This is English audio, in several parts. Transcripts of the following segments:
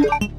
What?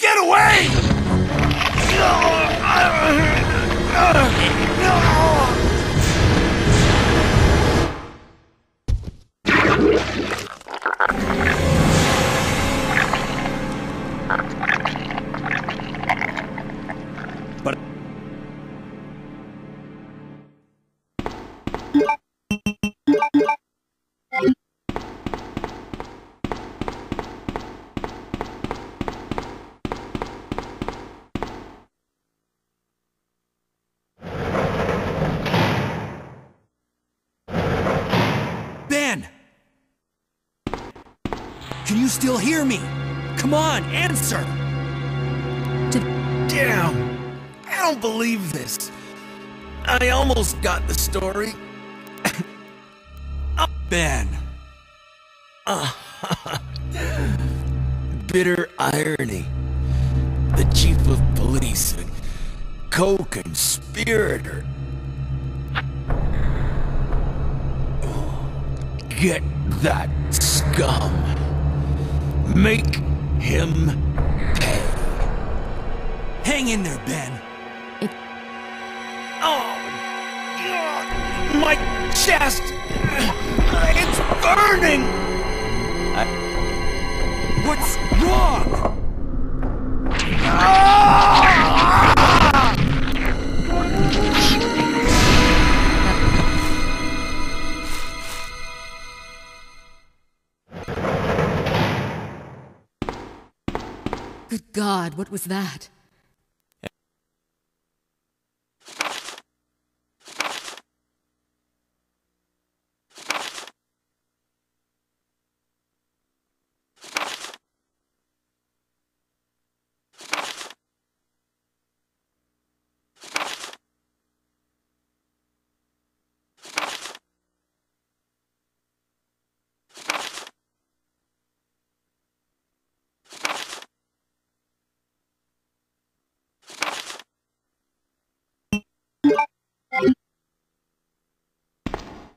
Get away! Can you still hear me? Come on, answer! Damn! I don't believe this. I almost got the story. Oh, ben. Bitter irony. The chief of police, a co-conspirator. Get that scum. Make him pay. Hang in there, Ben. It- Oh, God. my chest. It's burning. Good God, what was that?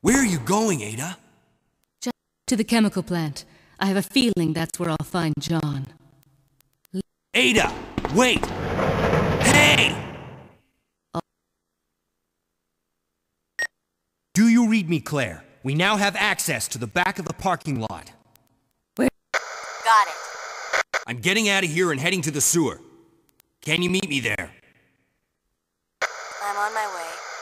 Where are you going, Ada? Ju- To the chemical plant. I have a feeling that's where I'll find John. Ada, wait! Hey! Do you read me, Claire? We now have access to the back of the parking lot. Got it. I'm getting out of here and heading to the sewer. Can you meet me there? I'm on my way.